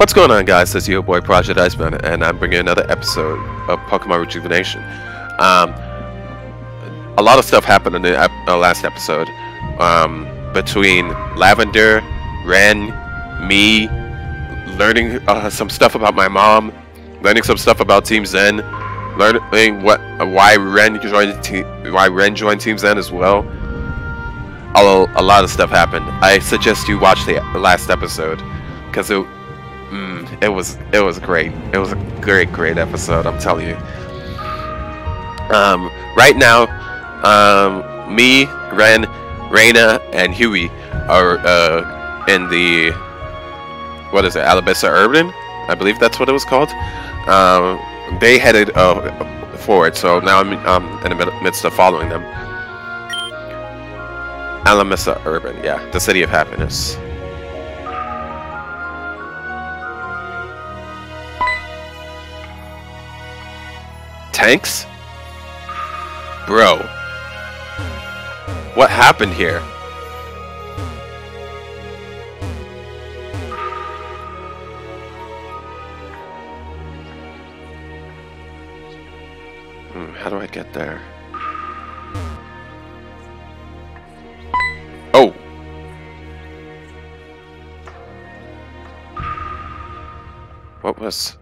What's going on, guys? This is your boy Project Iceman, and I'm bringing another episode of Pokemon Rejuvenation. Um, a lot of stuff happened in the ep uh, last episode um, between Lavender, Ren, me, learning uh, some stuff about my mom, learning some stuff about Team Xen, learning what uh, why Ren joined why Ren joined Team Xen as well. A, a lot of stuff happened. I suggest you watch the last episode because it Mm, it was it was great. It was a great great episode. I'm telling you. Um, right now, um, me, Ren, Reina, and Huey are uh, in the what is it, Alamissa Urban? I believe that's what it was called. Um, they headed uh, forward, so now I'm um, in the midst of following them. Alamissa Urban, yeah, the city of happiness. Tanks? Bro. What happened here? Hmm, how do I get there? Oh! What was...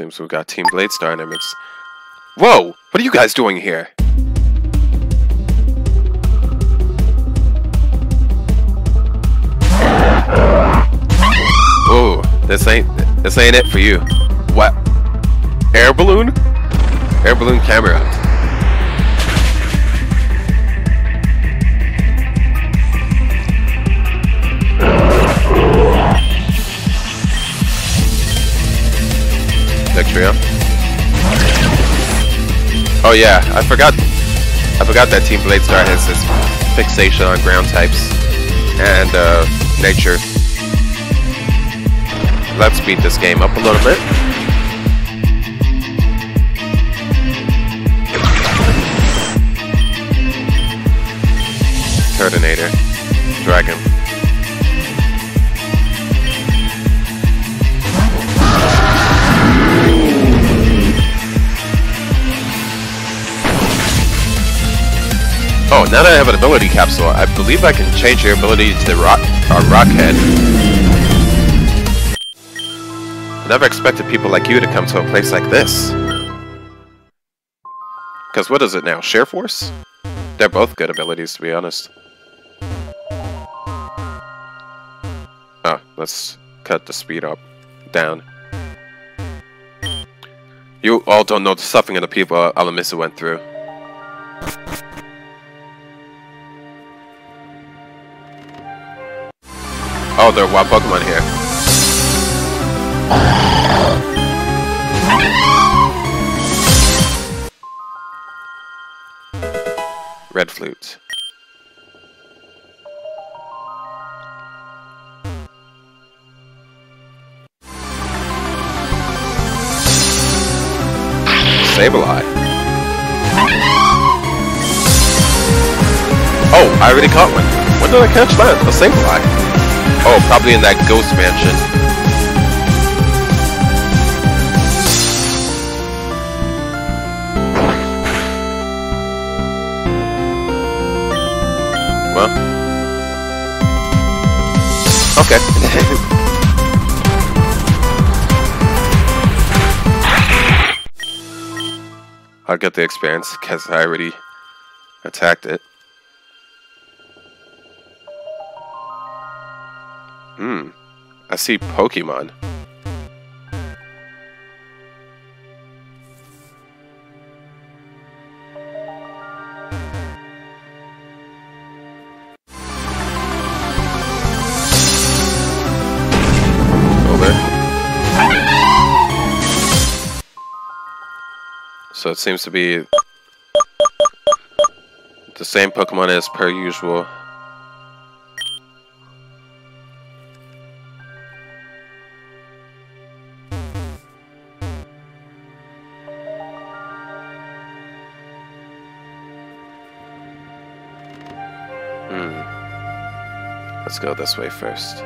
Seems we've got Team Blade Star midst. Whoa! What are you guys doing here? Ooh, this ain't this ain't it for you. What? Air balloon? Air balloon camera. Dextria. Oh yeah, I forgot I forgot that Team Blade Star has this fixation on ground types and uh, nature. Let's speed this game up a little bit. Turtonator. Dragon. Oh, now that I have an ability capsule, I believe I can change your ability to rock, uh, Rockhead. Never expected people like you to come to a place like this. Because what is it now, Sheer Force? They're both good abilities, to be honest. Oh, let's cut the speed up, down. You all don't know the suffering of the people Alamissa went through. Oh, there are wild Pokemon here. Red Flute. Sableye. Oh, I already caught one. When did I catch that? A Sableye. Oh, probably in that ghost mansion. Well. Okay. I'll get the experience because I already attacked it. Hmm. I see Pokemon. So it seems to be the same Pokemon as per usual. Go this way first.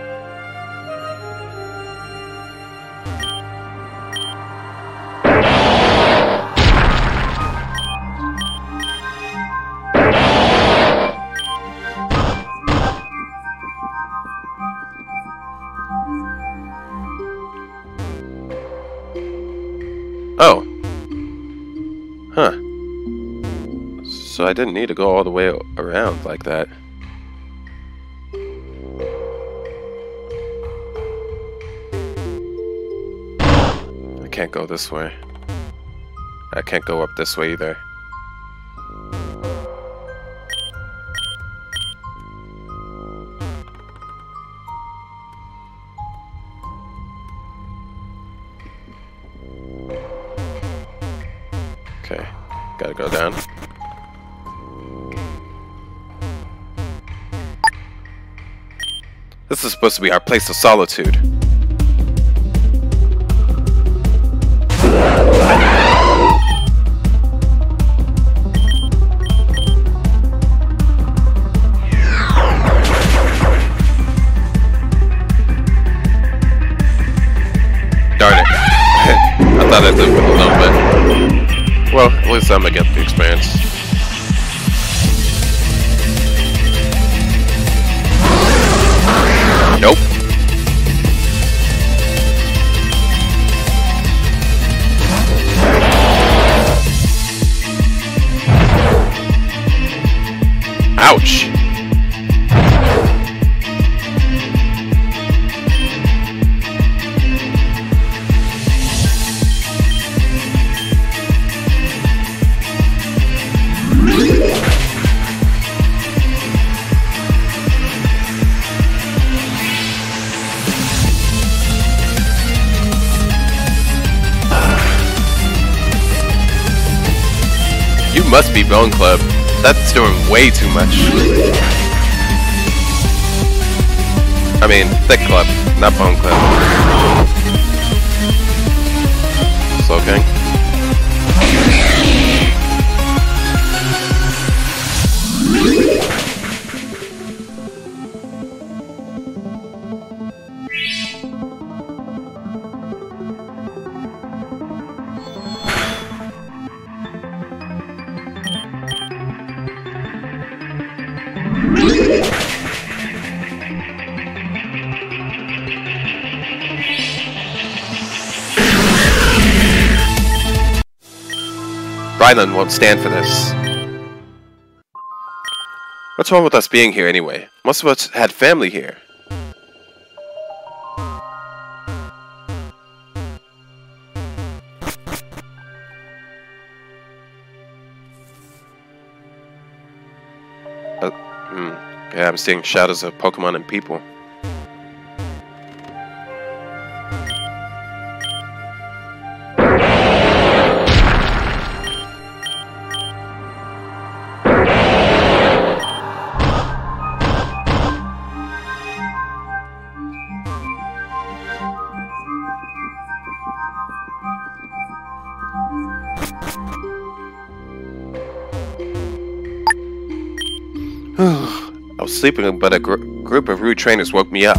Oh. Huh. So I didn't need to go all the way around like that. Can't go this way. I can't go up this way either. Okay, gotta go down. This is supposed to be our place of solitude. Well, at Bone Club. That's doing way too much. I mean, Thick Club, not Bone Club. Ryland won't stand for this. What's wrong with us being here anyway? Most of us had family here. Uh, hmm. Yeah, I'm seeing shadows of Pokemon and people. Sleeping, but a gr group of rude trainers woke me up.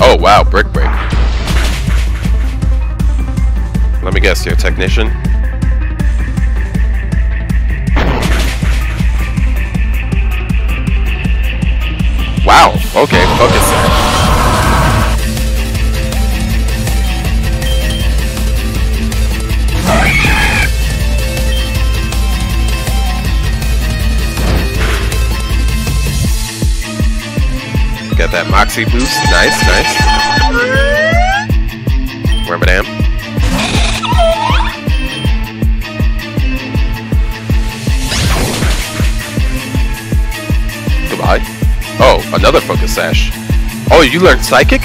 Oh wow, Brick Break. Let me guess, you're a technician? Wow, okay, focus there. Got that Moxie boost. Nice, nice. Remember damn. Goodbye. Oh, another focus sash. Oh, you learned psychic?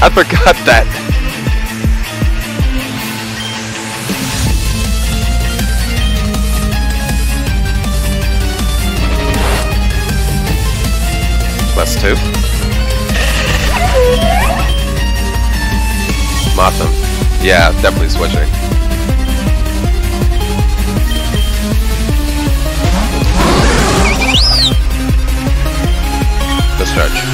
I forgot that. Plus two. Mothim. Yeah, definitely switching. Discharge. Get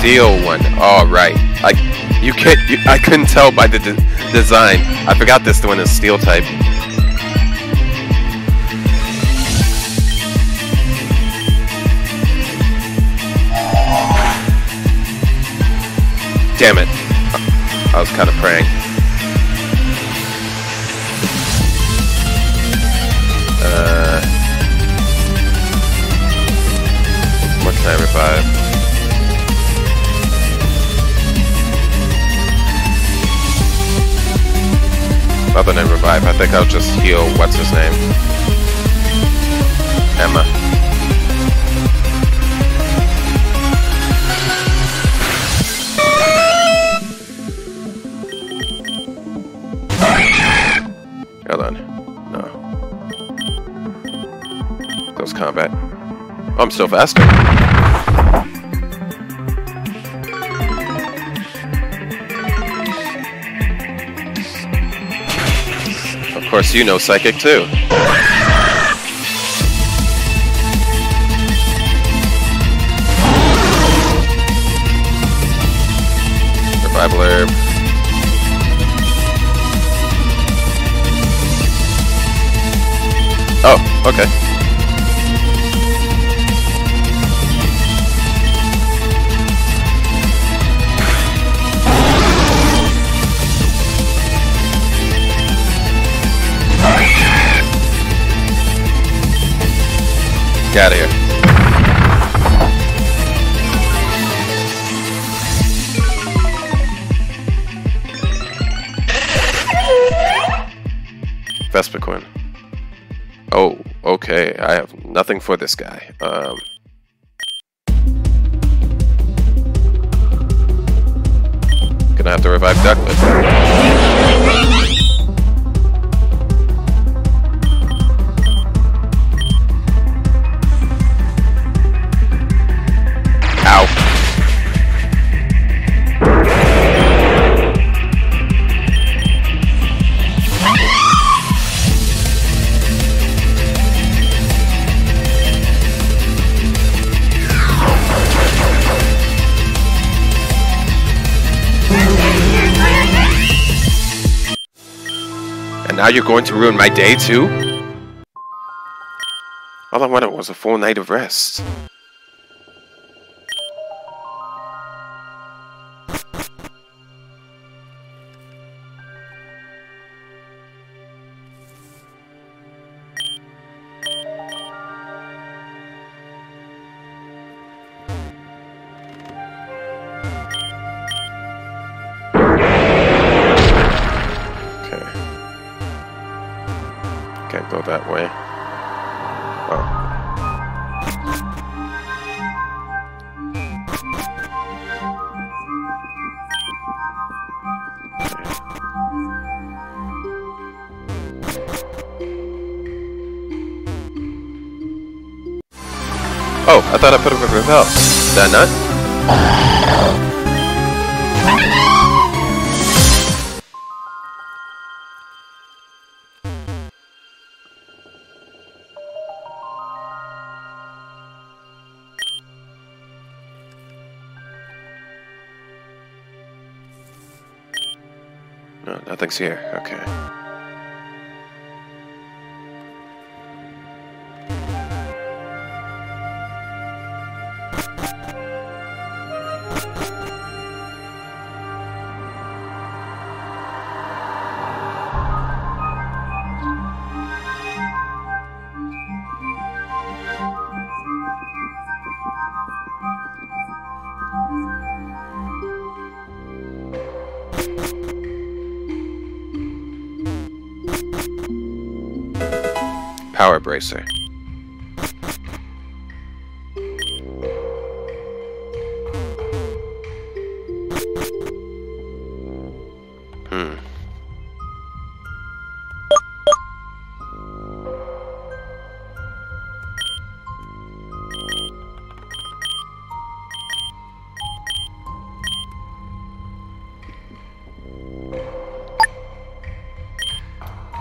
Steel one. All right. I you can't. You, I couldn't tell by the de design. I forgot this one is steel type. Damn it. I was kind of praying. Uh, what can I revive? Other than revive, I think I'll just heal. What's his name? Emma. Hold on. No. Close combat. Oh, I'm still faster. Course, you know Psychic too. Revival herb. Oh, okay. Get out of here. Vespiquen. Oh, okay. I have nothing for this guy. Um, gonna have to revive Ducklett. You're going to ruin my day too? All I wanted was a full night of rest. That way. Oh. Oh, I thought I put up a repel. Did I not? Nothing's here. Okay. Power bracer. Hmm.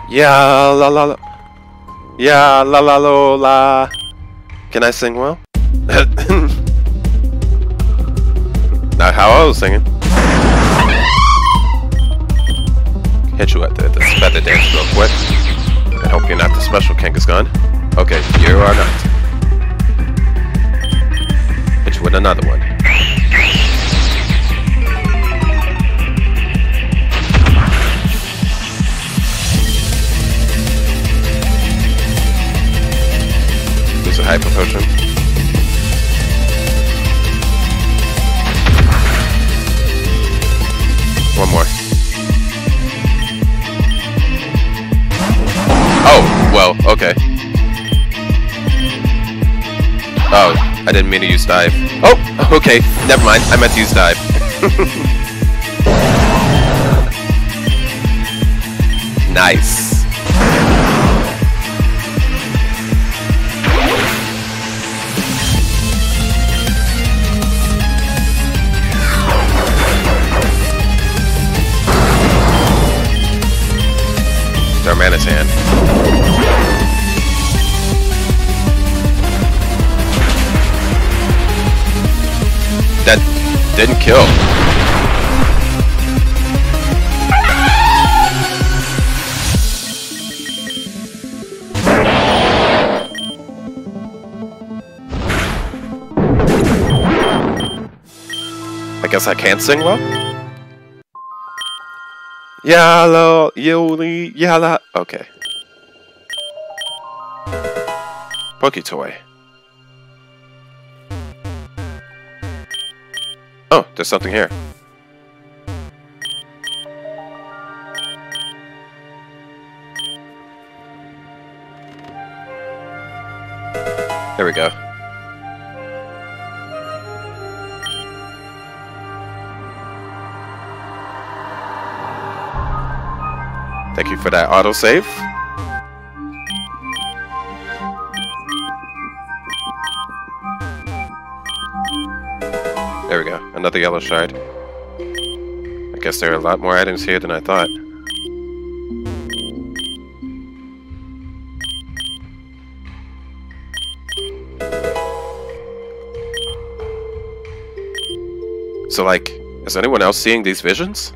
Yeah, la la la. Yeah, la la lo la. Can I sing well? Not how I was singing. Hit you at the, the feather dance real quick. I hope you're not the special Kangaskhan. Okay, you are not. Hit you with another one. I didn't mean to use dive. Oh, okay, never mind. I meant to use dive. nice. Guess I can't sing well? Yellow, yoli, yalla. Okay. Poketoy. Oh, there's something here. There we go. Thank you for that autosave. There we go, another yellow shard. I guess there are a lot more items here than I thought. So like, is anyone else seeing these visions?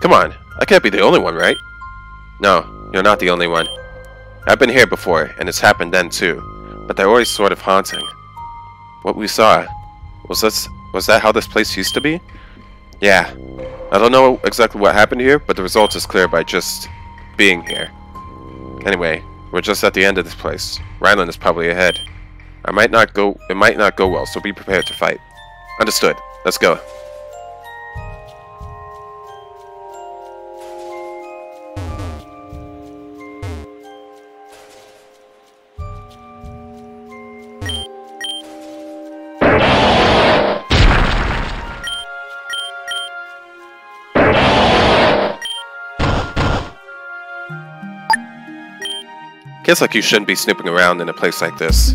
Come on, I can't be the only one, right? No, you're not the only one. I've been here before, and it's happened then too, but they're always sort of haunting. What we saw, was this was that how this place used to be? Yeah. I don't know exactly what happened here, but the result is clear by just being here. Anyway, we're just at the end of this place. Ryland is probably ahead. I might not go it might not go well, so be prepared to fight. Understood. Let's go. Guess like you shouldn't be snooping around in a place like this.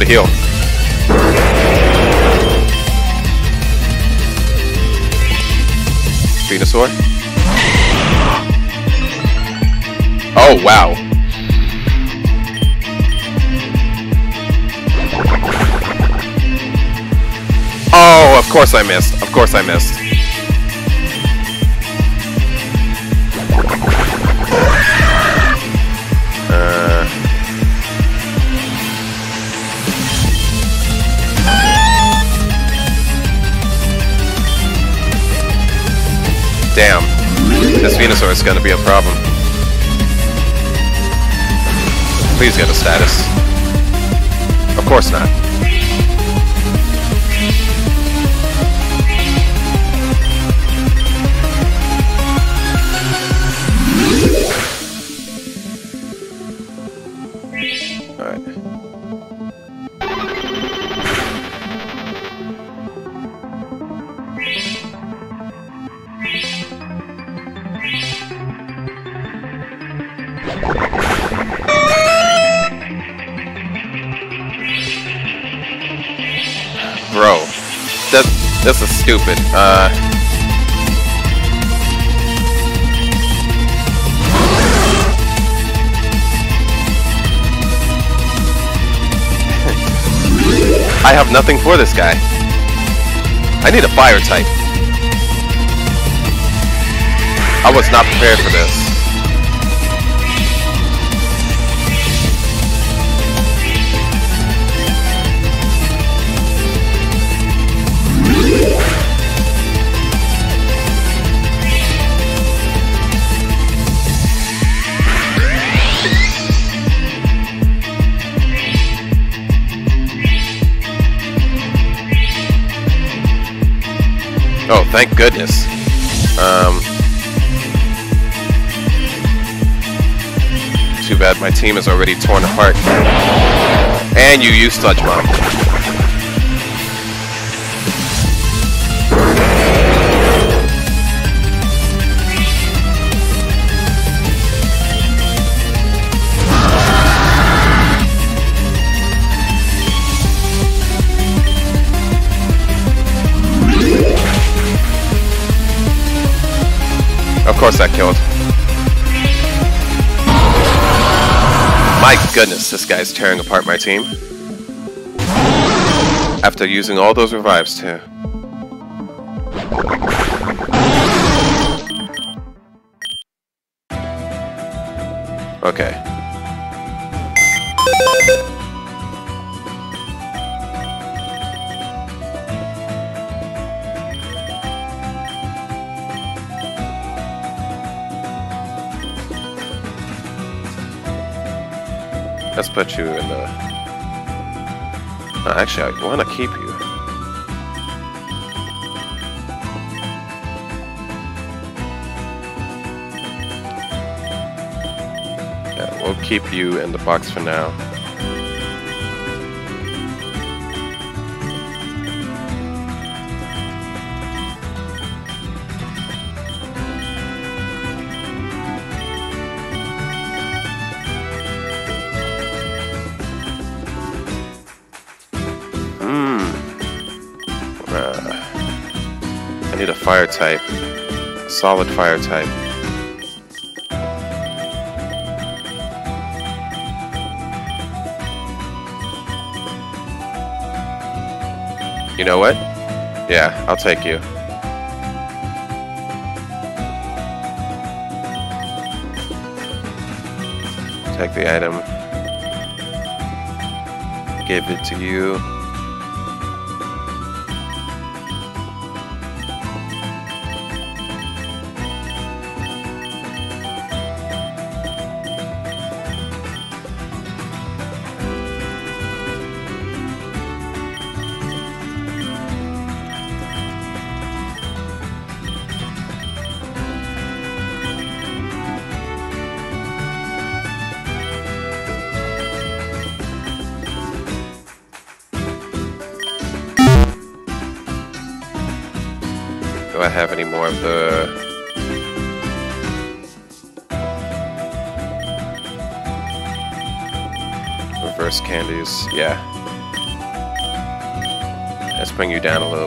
For the. Venusaur. Oh, wow. Oh, of course I missed. Of course I missed. Damn. This Venusaur is gonna be a problem. Please get a status. Of course not. Stupid. Uh. I have nothing for this guy. I need a fire type. I was not prepared for this. Thank goodness. Um, too bad my team is already torn apart. And you use Sludge Bomb. Course that killed. My goodness, this guy's tearing apart my team. After using all those revives too. Okay. Let's put you in the... Uh, actually, I want to keep you. Yeah, we'll keep you in the box for now. Type. Solid fire type. You know what? Yeah, I'll take you. Take the item. Give it to you.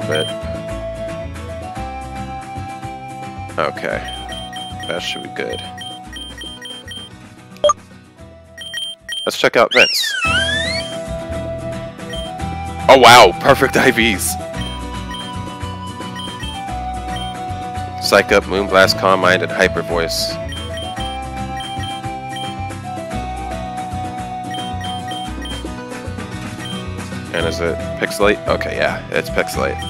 Bit. Okay. That should be good. Let's check out vents. Oh wow, perfect IVs! Psych Up, Moonblast, Calm Mind, and Hyper Voice. And is it Pixilate? Okay, yeah, it's Pixilate.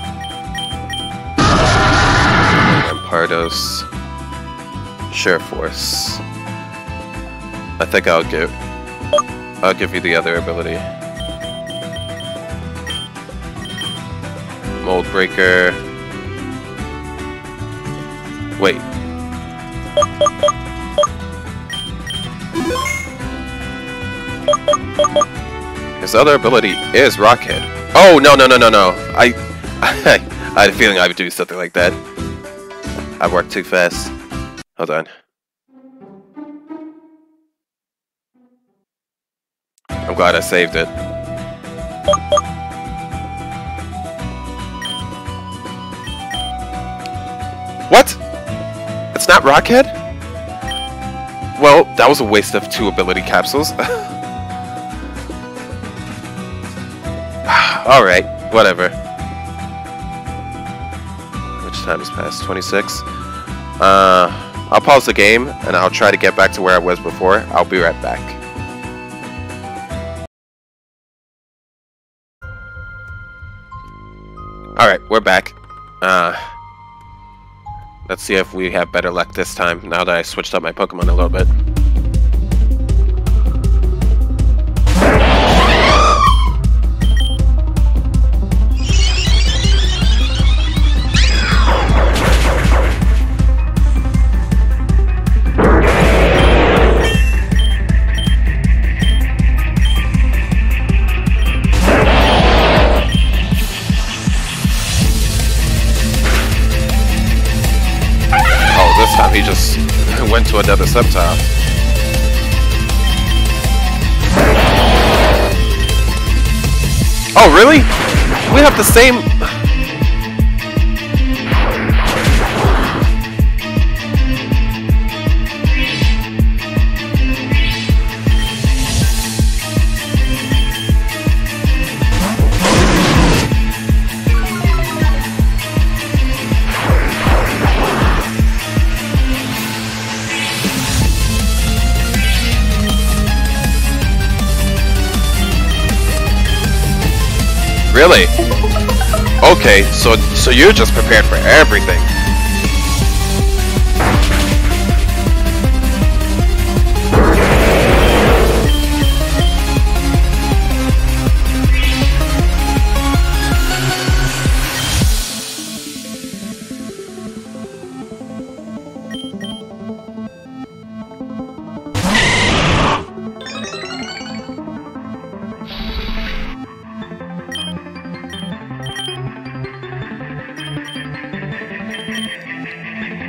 And Pardos. Force. I think I'll give I'll give you the other ability. Mold Breaker. Wait. His other ability is Rocket. Oh, no, no, no, no, no. I, I, I had a feeling I would do something like that. I worked too fast. Hold on. I'm glad I saved it. What? It's not Rockhead? Well, that was a waste of two ability capsules. Alright, whatever. Which time has passed? 26? Uh, I'll pause the game, and I'll try to get back to where I was before. I'll be right back. Alright, we're back. Uh, let's see if we have better luck this time, now that I switched up my Pokemon a little bit. Went to another subtile. Oh, really? We have the same... Really? Okay, so so you're just prepared for everything.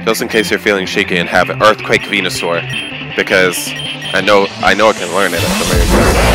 Just in case you're feeling shaky and have an Earthquake Venusaur, because I know I know I can learn it. at the very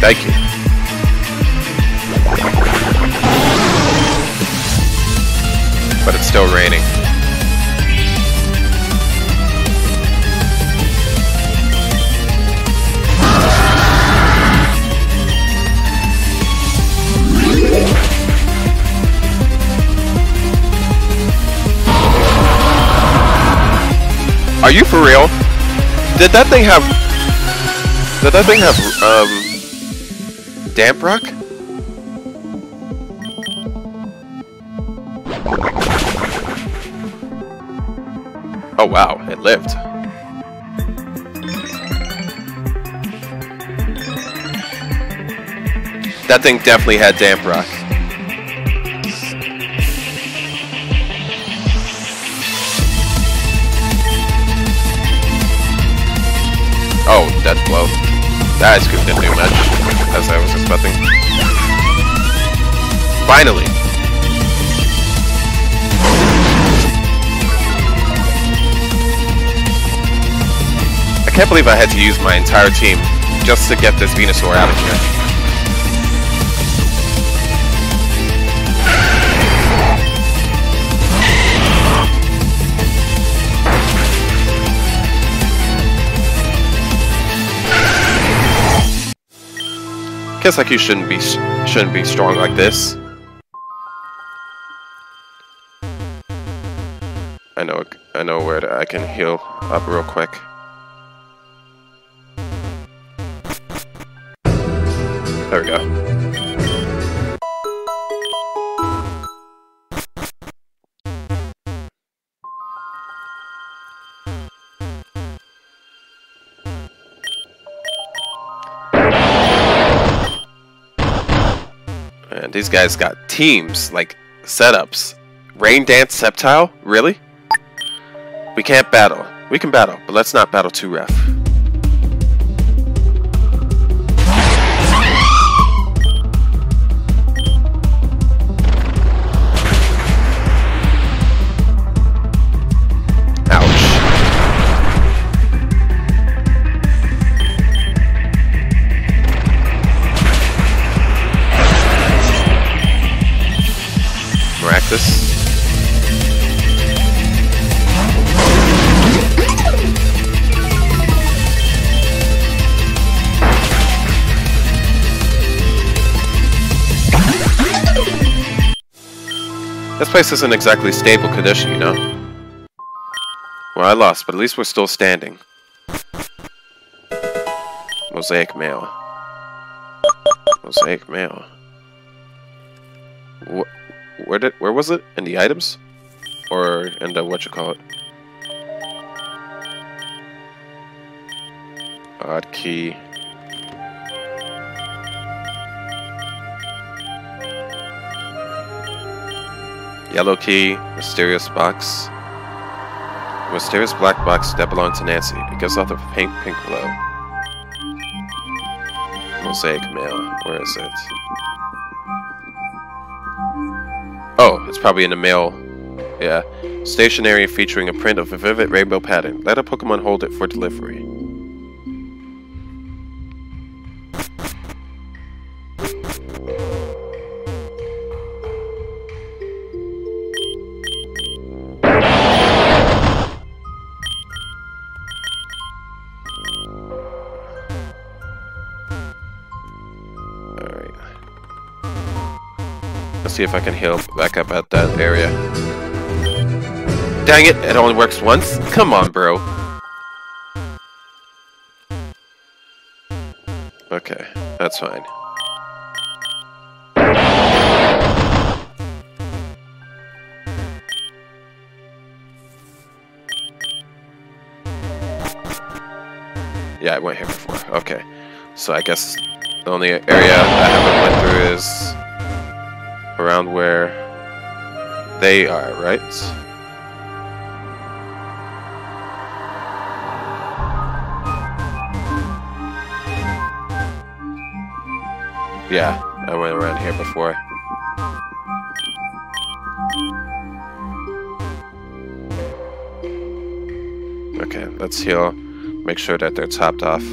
Thank you. But it's still raining. Are you for real? Did that thing have... Did that thing have, um... Damp rock? Oh wow, it lived. That thing definitely had damp rock. Oh, death blow. That didn't do much, as I was expecting. Finally! I can't believe I had to use my entire team just to get this Venusaur out of here. Guess like you shouldn't be shouldn't be strong like this. I know I know where I can heal up real quick. There we go. These guys got teams, like setups. Rain Dance Sceptile? Really? We can't battle. We can battle, but let's not battle too rough. Place isn't exactly stable condition, you know? Well, I lost, but at least we're still standing. Mosaic mail. Mosaic mail. What? where did where was it in the items or in the what you call it odd key yellow key mysterious box mysterious black box that belonged to Nancy it gives off the pink pink glow mosaic mail where is it Oh, it's probably in the mail. Yeah. Stationery featuring a print of a vivid rainbow pattern. Let a Pokemon hold it for delivery. If I can heal back up at that area. Dang it, it only works once? Come on, bro. Okay, that's fine. Yeah, I went here before. Okay. So I guess the only area I haven't went through is around where they are, right? Yeah, I went around here before. Okay, let's heal. Make sure that they're topped off.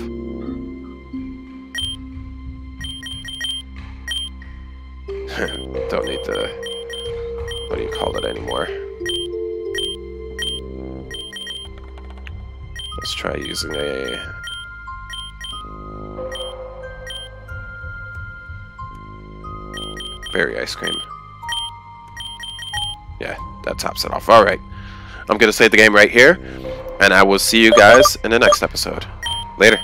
Using a... Berry ice cream. Yeah, that tops it off. Alright. I'm going to save the game right here. And I will see you guys in the next episode. Later.